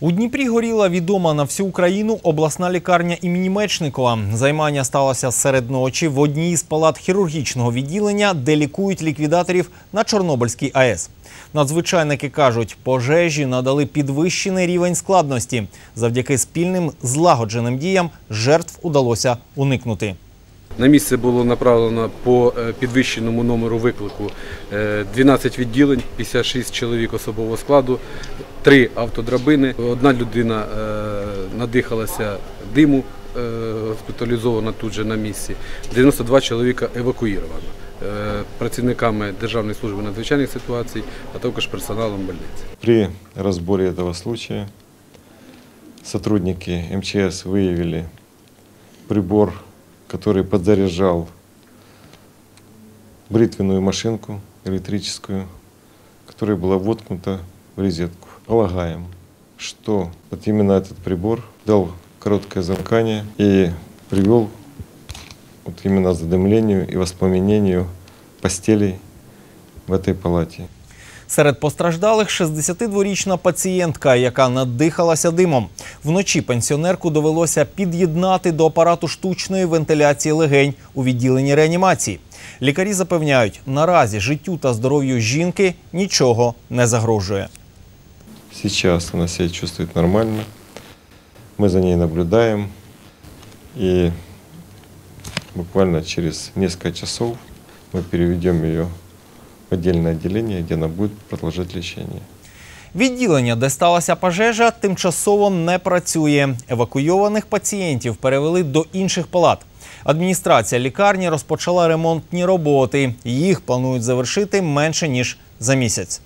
У Дніпрі горіла відома на всю Україну обласна лікарня імені Мечникова. Займання сталося серед ночі в одній із палат хірургічного відділення, де лікують ліквідаторів на Чорнобильській АЕС. Надзвичайники кажуть, пожежі надали підвищений рівень складності. Завдяки спільним злагодженим діям жертв удалося уникнути. На місце було направлено по е, підвищеному номеру виклику е, 12 відділень, 56 чоловік особового складу, 3 автодрабини. Одна людина е, надихалася диму, е, госпіталізована тут же на місці. 92 чоловіка евакуїровано е, працівниками Державної служби надзвичайних ситуацій, а також персоналом больниці. При разборе этого случая сотрудники МЧС выявили прибор, который подзаряжал бритвенную машинку электрическую, которая была воткнута в розетку. Полагаем, что вот именно этот прибор дал короткое замкание и привел вот именно задымлению и воспламенению постелей в этой палате. Серед постраждалих 62-річна пацієнтка, яка надихалася димом. Вночі пенсіонерку довелося під'єднати до апарату штучної вентиляції легень у відділенні реанімації. Лікарі запевняють, наразі життю та здоров'ю жінки нічого не загрожує. Сейчас она себя чувствует нормально. Мы за ней наблюдаем. И буквально через несколько часов мы переведем ее в отдельное отделение, где она будет продолжать лечение. Відділення, де сталася пожежа, тимчасово не працює. Евакуйованих пацієнтів перевели до інших палат. Адміністрація лікарні розпочала ремонтні роботи. Їх планують завершити менше ніж за місяць.